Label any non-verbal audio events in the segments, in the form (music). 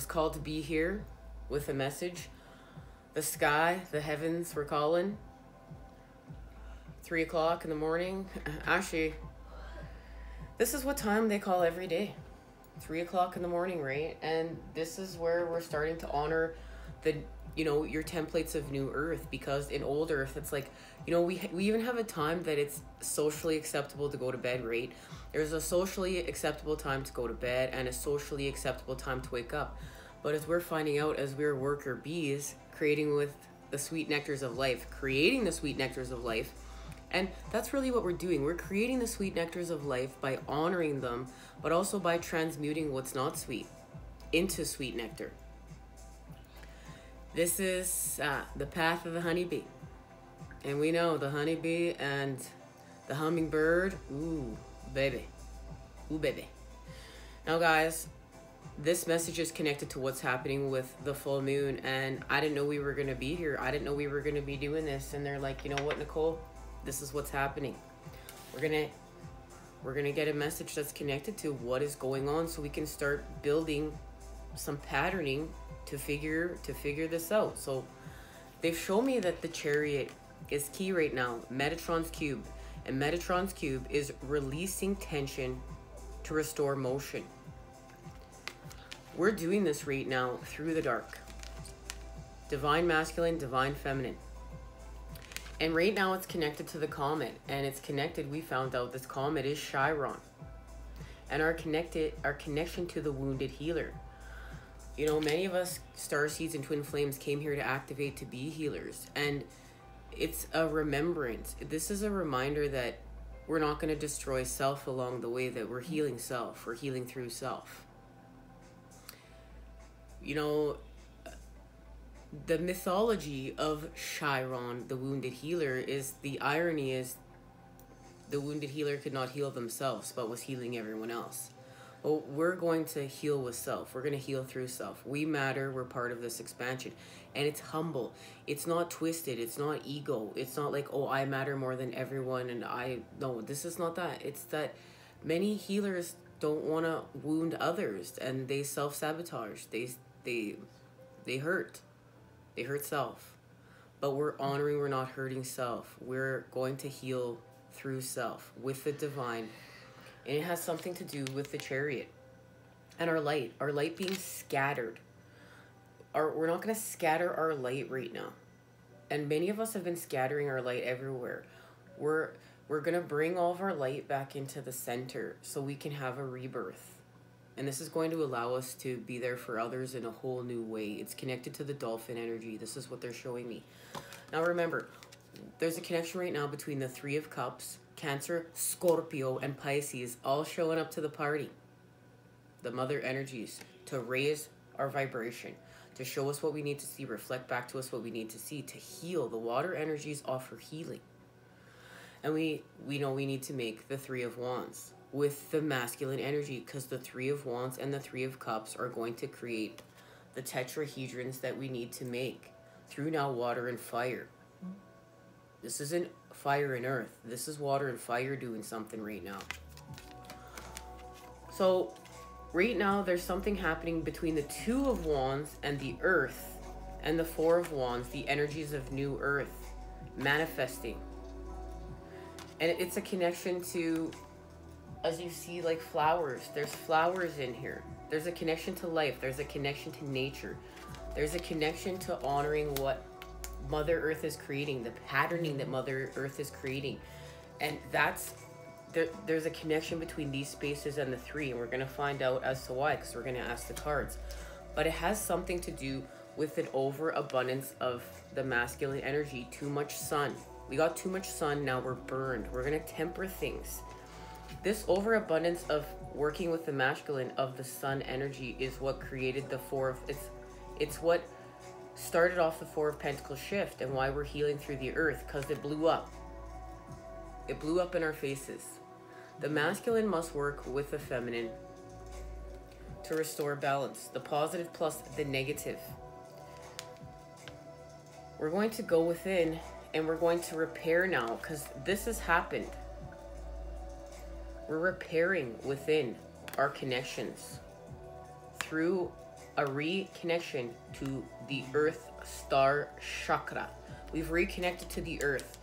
was called to be here with a message. The sky, the heavens were calling. Three o'clock in the morning. (laughs) Actually, this is what time they call every day. Three o'clock in the morning, right? And this is where we're starting to honor the you know your templates of new earth because in old earth it's like you know we we even have a time that it's socially acceptable to go to bed right? There's a socially acceptable time to go to bed and a socially acceptable time to wake up. But as we're finding out as we're worker bees creating with the sweet nectars of life creating the sweet nectars of life and that's really what we're doing. We're creating the sweet nectars of life by honoring them but also by transmuting what's not sweet into sweet nectar this is uh, the path of the honeybee. And we know the honeybee and the hummingbird, ooh, baby. Ooh, baby. Now, guys, this message is connected to what's happening with the full moon. And I didn't know we were going to be here. I didn't know we were going to be doing this. And they're like, you know what, Nicole? This is what's happening. We're going to. We're going to get a message that's connected to what is going on so we can start building some patterning to figure to figure this out. So they've shown me that the chariot is key right now. Metatron's cube. And Metatron's cube is releasing tension to restore motion. We're doing this right now through the dark. Divine masculine, divine feminine. And right now it's connected to the comet. And it's connected, we found out this comet is Chiron. And our connected our connection to the wounded healer. You know, many of us star seeds and twin flames came here to activate to be healers. And it's a remembrance. This is a reminder that we're not going to destroy self along the way that we're healing self. We're healing through self. You know, the mythology of Chiron, the wounded healer, is the irony is the wounded healer could not heal themselves but was healing everyone else. Well, we're going to heal with self. We're going to heal through self. We matter. We're part of this expansion. And it's humble. It's not twisted. It's not ego. It's not like, oh, I matter more than everyone. And I, no, this is not that. It's that many healers don't want to wound others and they self sabotage. They, they, they hurt. They hurt self. But we're honoring, we're not hurting self. We're going to heal through self with the divine and it has something to do with the chariot and our light, our light being scattered. Our, we're not going to scatter our light right now. And many of us have been scattering our light everywhere. We're we're going to bring all of our light back into the center so we can have a rebirth. And this is going to allow us to be there for others in a whole new way. It's connected to the dolphin energy. This is what they're showing me. Now remember, there's a connection right now between the 3 of cups Cancer, Scorpio, and Pisces all showing up to the party. The mother energies to raise our vibration, to show us what we need to see, reflect back to us what we need to see, to heal. The water energies offer healing. And we, we know we need to make the Three of Wands with the masculine energy because the Three of Wands and the Three of Cups are going to create the tetrahedrons that we need to make through now water and fire. This isn't fire and earth. This is water and fire doing something right now. So, right now, there's something happening between the Two of Wands and the Earth and the Four of Wands, the energies of New Earth manifesting. And it's a connection to, as you see, like flowers. There's flowers in here. There's a connection to life. There's a connection to nature. There's a connection to honoring what Mother Earth is creating, the patterning that Mother Earth is creating. And that's there, there's a connection between these spaces and the three, and we're going to find out as to why, because we're going to ask the cards. But it has something to do with an overabundance of the masculine energy, too much sun. We got too much sun, now we're burned. We're going to temper things. This overabundance of working with the masculine of the sun energy is what created the four of it's it's what started off the Four of Pentacles shift and why we're healing through the earth because it blew up. It blew up in our faces. The masculine must work with the feminine to restore balance, the positive plus the negative. We're going to go within and we're going to repair now because this has happened. We're repairing within our connections through a reconnection to the earth star chakra. We've reconnected to the earth,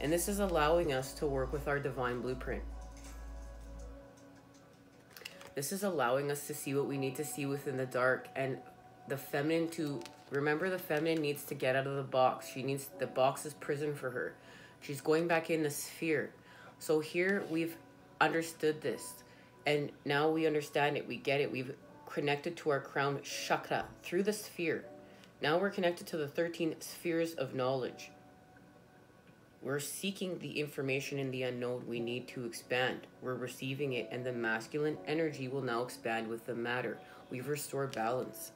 and this is allowing us to work with our divine blueprint. This is allowing us to see what we need to see within the dark and the feminine to remember the feminine needs to get out of the box. She needs the box is prison for her. She's going back in the sphere. So here we've understood this and now we understand it. We get it. We've connected to our crown chakra through the sphere. Now we're connected to the 13 spheres of knowledge. We're seeking the information in the unknown we need to expand. We're receiving it, and the masculine energy will now expand with the matter. We've restored balance.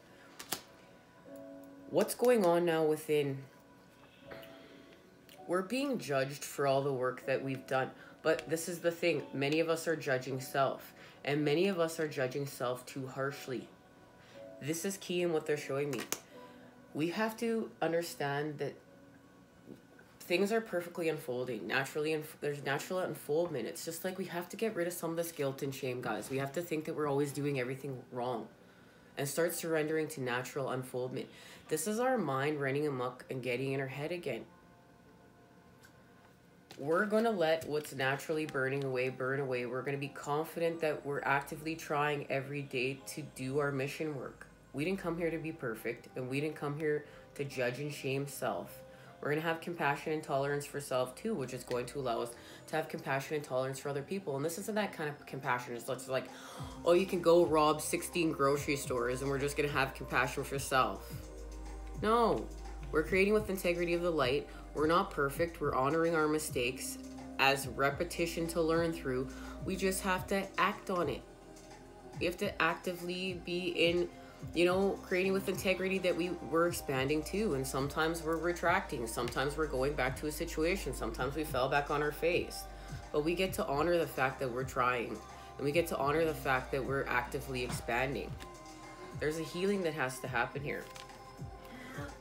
What's going on now within? We're being judged for all the work that we've done. But this is the thing many of us are judging self, and many of us are judging self too harshly. This is key in what they're showing me. We have to understand that things are perfectly unfolding. Naturally and there's natural unfoldment. It's just like we have to get rid of some of this guilt and shame guys. We have to think that we're always doing everything wrong and start surrendering to natural unfoldment. This is our mind running amok and getting in our head again we're going to let what's naturally burning away burn away we're going to be confident that we're actively trying every day to do our mission work we didn't come here to be perfect and we didn't come here to judge and shame self we're going to have compassion and tolerance for self too, which is going to allow us to have compassion and tolerance for other people. And this isn't that kind of compassion. It's just like, oh, you can go rob 16 grocery stores and we're just going to have compassion for self. No, we're creating with integrity of the light. We're not perfect. We're honoring our mistakes as repetition to learn through. We just have to act on it. We have to actively be in you know, creating with integrity that we we're expanding too. And sometimes we're retracting. Sometimes we're going back to a situation. Sometimes we fell back on our face. But we get to honor the fact that we're trying. And we get to honor the fact that we're actively expanding. There's a healing that has to happen here.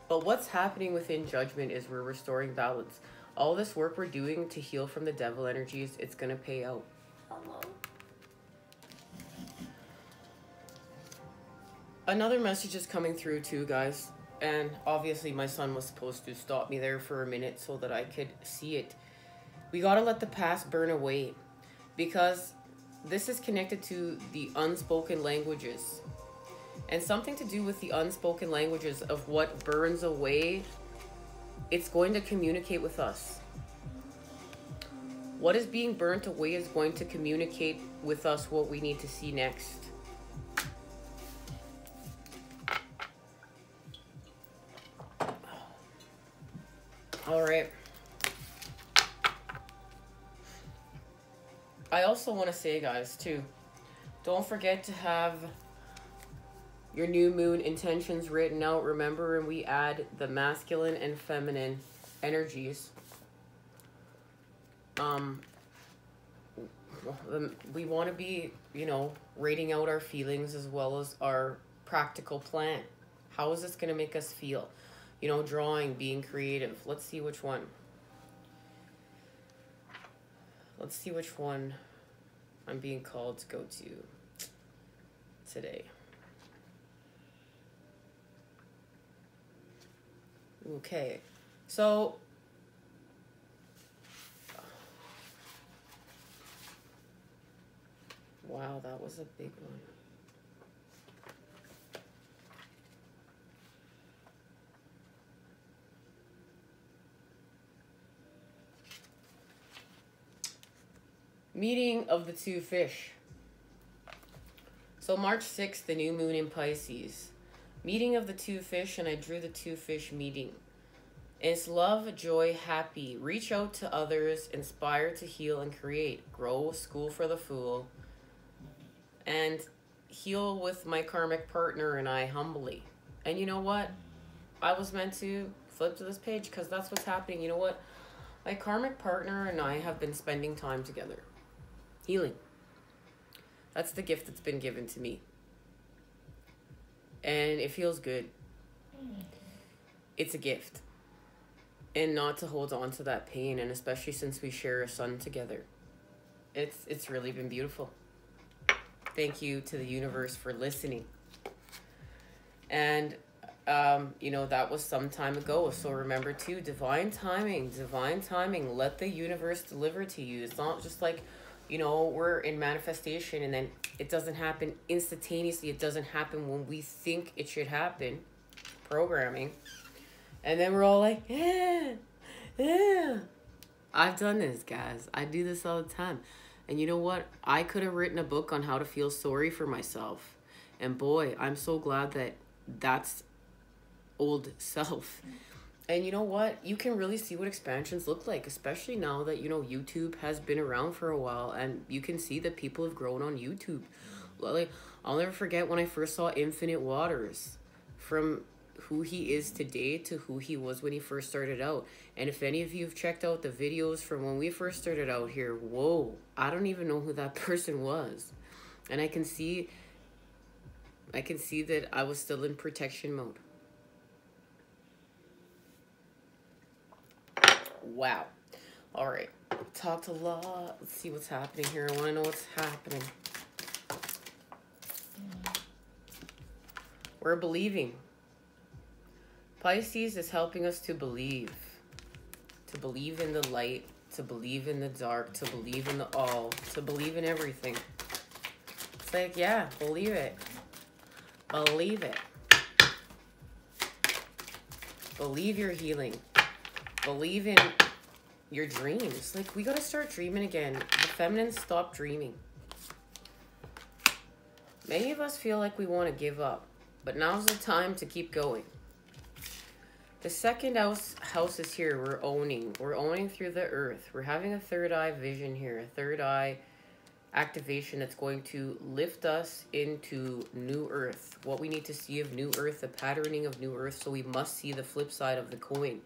But what's happening within judgment is we're restoring balance. All this work we're doing to heal from the devil energies, it's going to pay out. Hello. another message is coming through too, guys. And obviously, my son was supposed to stop me there for a minute so that I could see it. We gotta let the past burn away because this is connected to the unspoken languages. And something to do with the unspoken languages of what burns away, it's going to communicate with us. What is being burnt away is going to communicate with us what we need to see next. All right. I also want to say, guys, too, don't forget to have your new moon intentions written out. Remember, and we add the masculine and feminine energies. Um, we want to be, you know, rating out our feelings as well as our practical plan. How is this going to make us feel? you know, drawing, being creative. Let's see which one. Let's see which one I'm being called to go to today. Okay, so wow, that was a big one. Meeting of the two fish. So March 6th, the new moon in Pisces. Meeting of the two fish, and I drew the two fish meeting. It's love, joy, happy. Reach out to others, inspire to heal and create. Grow school for the fool. And heal with my karmic partner and I humbly. And you know what? I was meant to flip to this page because that's what's happening. You know what? My karmic partner and I have been spending time together. Healing. That's the gift that's been given to me. And it feels good. It's a gift. And not to hold on to that pain and especially since we share a son together. It's it's really been beautiful. Thank you to the universe for listening. And um, you know, that was some time ago. So remember too, divine timing, divine timing. Let the universe deliver to you. It's not just like, you know, we're in manifestation and then it doesn't happen instantaneously. It doesn't happen when we think it should happen. Programming. And then we're all like, yeah, yeah. I've done this, guys. I do this all the time. And you know what? I could have written a book on how to feel sorry for myself. And boy, I'm so glad that that's old (laughs) self. And you know what? You can really see what expansions look like, especially now that, you know, YouTube has been around for a while and you can see that people have grown on YouTube. Like, I'll never forget when I first saw Infinite Waters from who he is today to who he was when he first started out. And if any of you have checked out the videos from when we first started out here, whoa, I don't even know who that (laughs) person was. And I can see I can see that I was still in protection mode. Wow. All right. Talked a lot. Let's see what's happening here. I want to know what's happening. We're believing. Pisces is helping us to believe. To believe in the light, to believe in the dark, to believe in the all, to believe in everything. It's like, yeah, believe it. Believe it. Believe your healing. Believe in your dreams. Like, we got to start dreaming again. The feminine stop dreaming. Many of us feel like we want to give up, but now's the time to keep going. The second house, house is here. We're owning. We're owning through the earth. We're having a third eye vision here. A third eye activation that's going to lift us into new earth. What we need to see of new earth, the patterning of new earth. So we must see the flip side of the coin.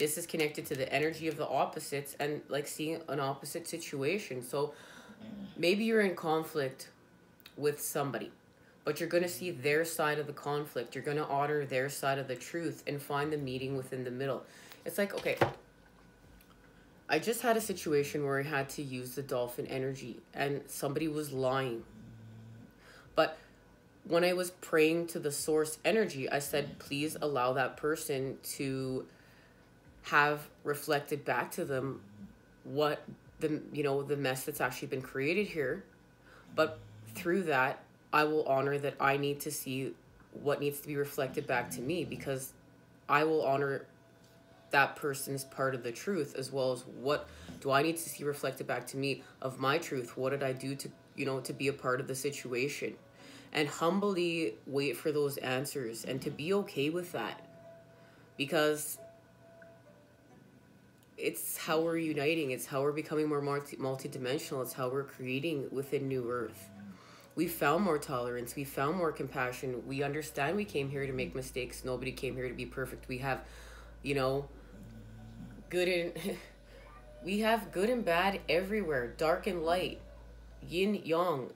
This is connected to the energy of the opposites and like seeing an opposite situation. So maybe you're in conflict with somebody but you're going to see their side of the conflict. You're going to honor their side of the truth and find the meeting within the middle. It's like, okay, I just had a situation where I had to use the dolphin energy and somebody was lying. But when I was praying to the source energy, I said, please allow that person to have reflected back to them what the you know the mess that's actually been created here but through that I will honor that I need to see what needs to be reflected back to me because I will honor that person's part of the truth as well as what do I need to see reflected back to me of my truth? What did I do to, you know, to be a part of the situation? And humbly wait for those answers and to be okay with that. Because it's how we're uniting, it's how we're becoming more multi multidimensional, it's how we're creating within New Earth. We found more tolerance we found more compassion we understand we came here to make mistakes nobody came here to be perfect. We have you know good and (laughs) we have good and bad everywhere dark and light yin yang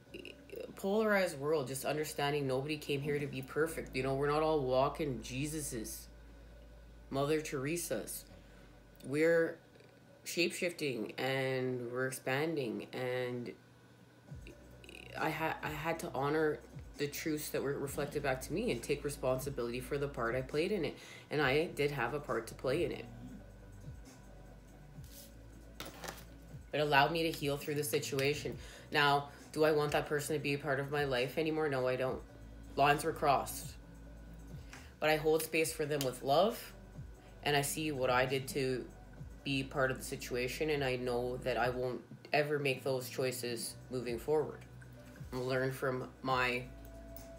polarized world just understanding nobody came here to be perfect. You know we're not all walking jesus's mother teresa's we're shapeshifting and we're expanding and I had I had to honor the truths that were reflected back to me and take responsibility for the part I played in it. And I did have a part to play in it. It allowed me to heal through the situation. Now, do I want that person to be a part of my life anymore? No, I don't. Lines were crossed. But I hold space for them with love and I see what I did to be part of the situation and I know that I won't ever make those choices moving forward learn from my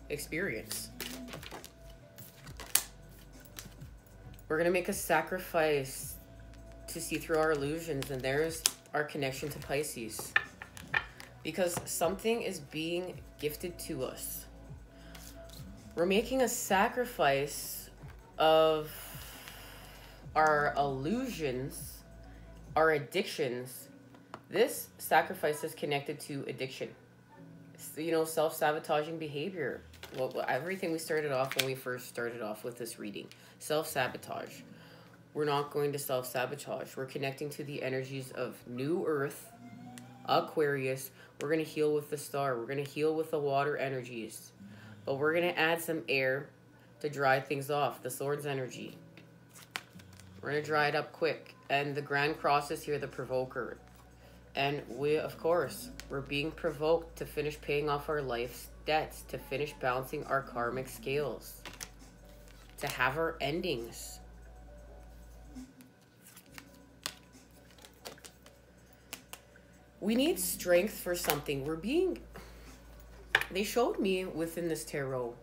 experience. We're going to make a sacrifice to see through our illusions, and there's our connection to Pisces. Because something is being gifted to us. We're making a sacrifice of our illusions, our addictions. This sacrifice is connected to addiction you know, self sabotaging behavior. Well, everything we started off when we first started off with this reading self sabotage. We're not going to self sabotage. We're connecting to the energies of New Earth, Aquarius. We're going to heal with the star. We're going to heal with the water energies. But we're going to add some air to dry things off. The sword's energy. We're going to dry it up quick. And the Grand Cross is here, the provoker. And we, of course, we're being provoked to finish paying off our life's debts, to finish balancing our karmic scales, to have our endings. We need strength for something. We're being. They showed me within this tarot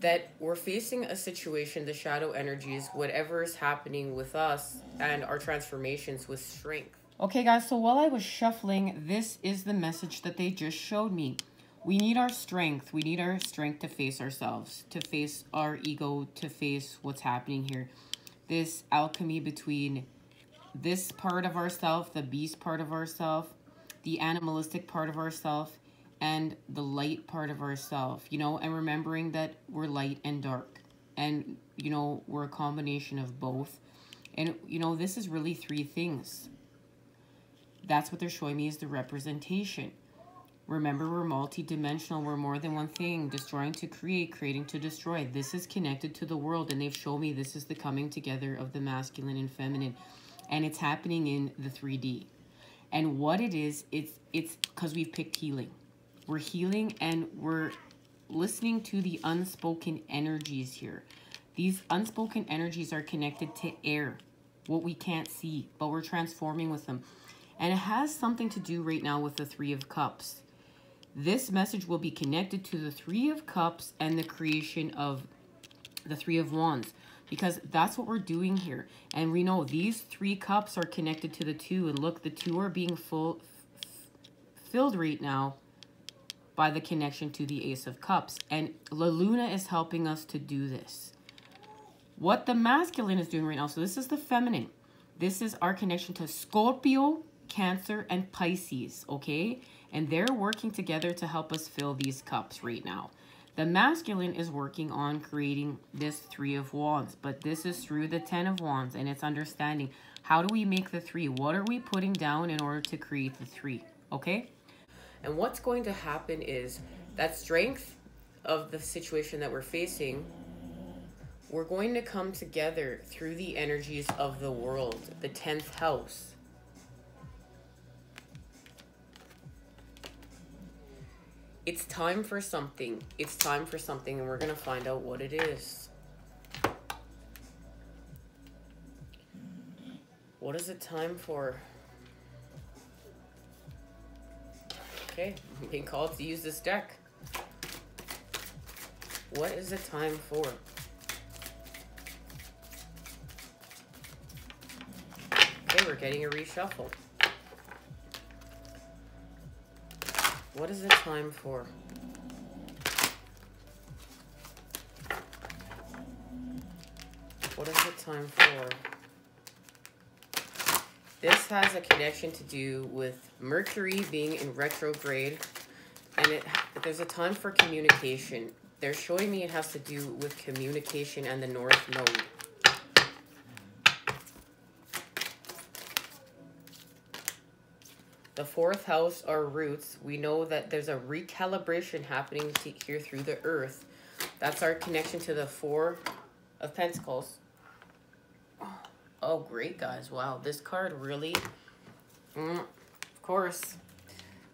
that we're facing a situation, the shadow energies, whatever is happening with us and our transformations with strength. Okay, guys, so while I was shuffling, this is the message that they just showed me. We need our strength. We need our strength to face ourselves, to face our ego, to face what's happening here. This alchemy between this part of ourself, the beast part of ourself, the animalistic part of ourself, and the light part of ourself, you know, and remembering that we're light and dark. And, you know, we're a combination of both. And, you know, this is really three things that's what they're showing me is the representation. Remember, we're multi-dimensional. We're more than one thing. Destroying to create, creating to destroy. This is connected to the world, and they've shown me this is the coming together of the masculine and feminine. And it's happening in the 3D. And what it is, it's it's because we've picked healing. We're healing and we're listening to the unspoken energies here. These unspoken energies are connected to air, what we can't see, but we're transforming with them. And it has something to do right now with the Three of Cups. This message will be connected to the Three of Cups and the creation of the Three of Wands. Because that's what we're doing here. And we know these three cups are connected to the two. And look, the two are being full filled right now by the connection to the Ace of Cups. And La Luna is helping us to do this. What the masculine is doing right now, so this is the feminine. This is our connection to Scorpio, Cancer, and Pisces, okay? And they're working together to help us fill these cups right now. The masculine is working on creating this Three of Wands, but this is through the Ten of Wands, and it's understanding how do we make the three? What are we putting down in order to create the three, okay? And what's going to happen is that strength of the situation that we're facing, we're going to come together through the energies of the world, the 10th house It's time for something. It's time for something, and we're going to find out what it is. What is it time for? Okay, being called to use this deck. What is the time for? Okay, we're getting a reshuffle. What is the time for? What is it time for? This has a connection to do with Mercury being in retrograde. And it there's a time for communication. They're showing me it has to do with communication and the North Node. The fourth house are roots. We know that there's a recalibration happening here through the earth. That's our connection to the four of pentacles. Oh, great, guys. Wow, this card really... Mm, course.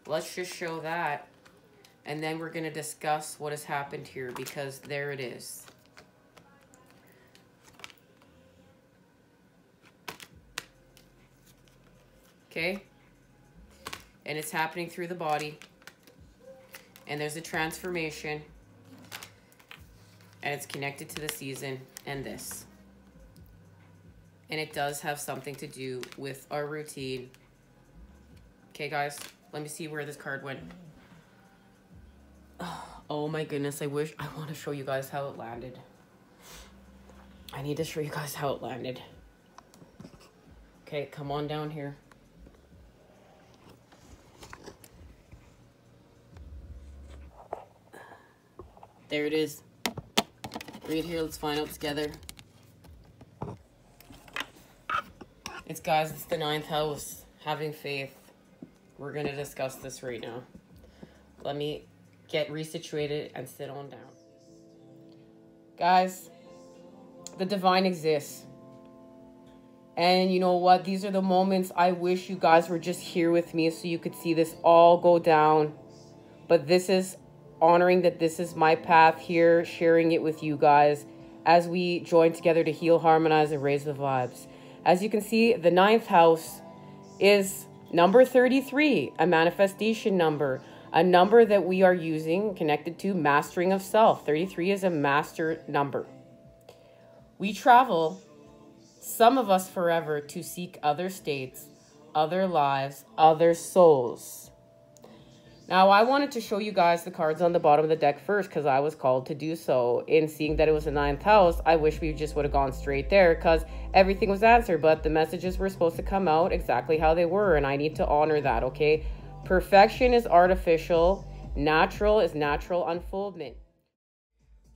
Let's just show that. And then we're going to discuss what has happened here because there it is. Okay and it's happening through the body and there's a transformation and it's connected to the season and this and it does have something to do with our routine okay guys let me see where this card went (sighs) oh my goodness i wish i want to show you guys how it landed i need to show you guys how it landed okay come on down here There it is. Right here, let's find out together. It's guys, it's the ninth house. Having faith. We're gonna discuss this right now. Let me get resituated and sit on down. Guys, the divine exists. And you know what? These are the moments I wish you guys were just here with me so you could see this all go down. But this is honoring that this is my path here, sharing it with you guys as we join together to heal, harmonize, and raise the vibes. As you can see, the ninth house is number 33, a manifestation number, a number that we are using connected to mastering of self. 33 is a master number. We travel, some of us forever, to seek other states, other lives, other souls. Now, I wanted to show you guys the cards on the bottom of the deck first because I was called to do so. In seeing that it was the ninth house, I wish we just would have gone straight there because everything was answered, but the messages were supposed to come out exactly how they were, and I need to honor that, okay? Perfection is artificial, natural is natural unfoldment.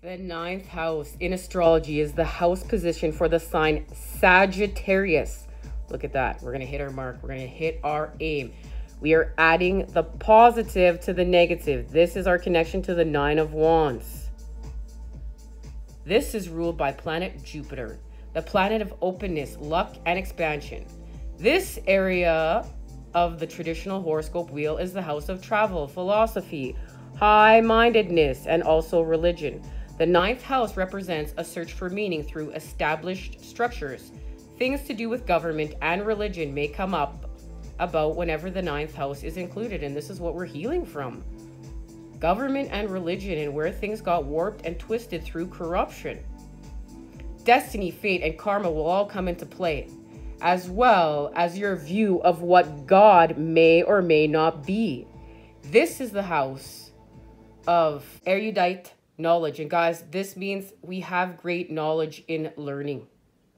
The ninth house in astrology is the house position for the sign Sagittarius. Look at that. We're going to hit our mark. We're going to hit our aim. We are adding the positive to the negative. This is our connection to the Nine of Wands. This is ruled by planet Jupiter, the planet of openness, luck, and expansion. This area of the traditional horoscope wheel is the house of travel, philosophy, high mindedness, and also religion. The ninth house represents a search for meaning through established structures. Things to do with government and religion may come up about whenever the ninth house is included, and this is what we're healing from government and religion, and where things got warped and twisted through corruption. Destiny, fate, and karma will all come into play, as well as your view of what God may or may not be. This is the house of erudite knowledge. And guys, this means we have great knowledge in learning,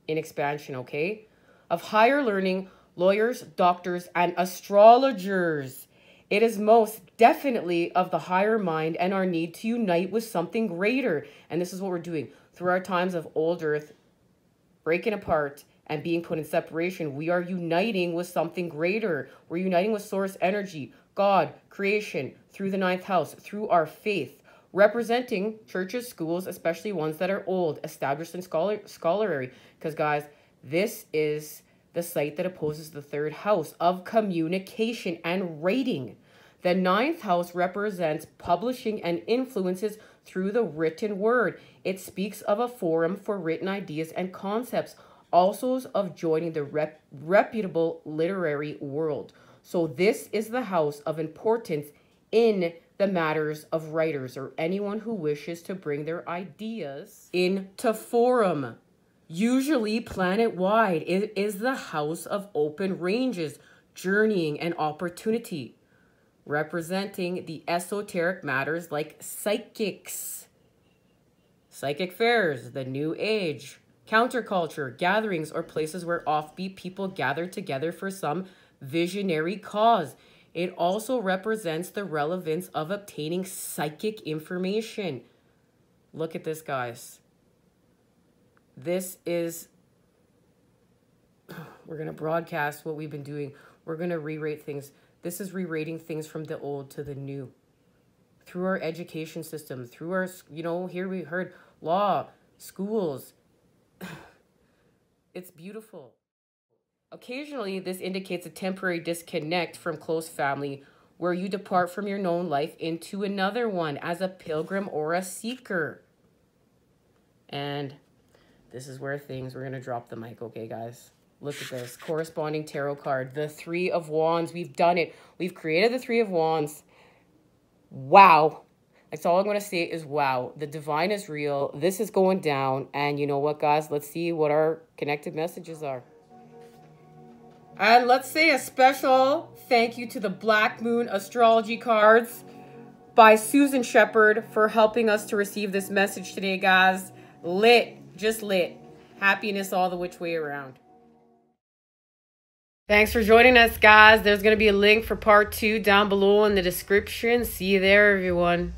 in expansion, okay? Of higher learning lawyers, doctors, and astrologers. It is most definitely of the higher mind and our need to unite with something greater. And this is what we're doing. Through our times of old earth breaking apart and being put in separation, we are uniting with something greater. We're uniting with source energy, God, creation, through the ninth house, through our faith, representing churches, schools, especially ones that are old, established and scholar scholarly. Because, guys, this is the site that opposes the third house of communication and rating. The ninth house represents publishing and influences through the written word. It speaks of a forum for written ideas and concepts, also of joining the rep reputable literary world. So this is the house of importance in the matters of writers or anyone who wishes to bring their ideas into forum. Usually, planet wide, it is the house of open ranges, journeying, and opportunity, representing the esoteric matters like psychics, psychic fairs, the new age, counterculture, gatherings, or places where offbeat people gather together for some visionary cause. It also represents the relevance of obtaining psychic information. Look at this, guys. This is, (clears throat) we're going to broadcast what we've been doing. We're going to re-rate things. This is re-rating things from the old to the new. Through our education system, through our, you know, here we heard law, schools. (clears throat) it's beautiful. Occasionally, this indicates a temporary disconnect from close family where you depart from your known life into another one as a pilgrim or a seeker. And this is where things, we're going to drop the mic, okay, guys? Look at this. Corresponding tarot card. The Three of Wands. We've done it. We've created the Three of Wands. Wow. That's all I'm going to say is wow. The divine is real. This is going down. And you know what, guys? Let's see what our connected messages are. And let's say a special thank you to the Black Moon Astrology cards by Susan Shepard for helping us to receive this message today, guys. Lit just lit. Happiness all the which way around. Thanks for joining us, guys. There's going to be a link for part two down below in the description. See you there, everyone.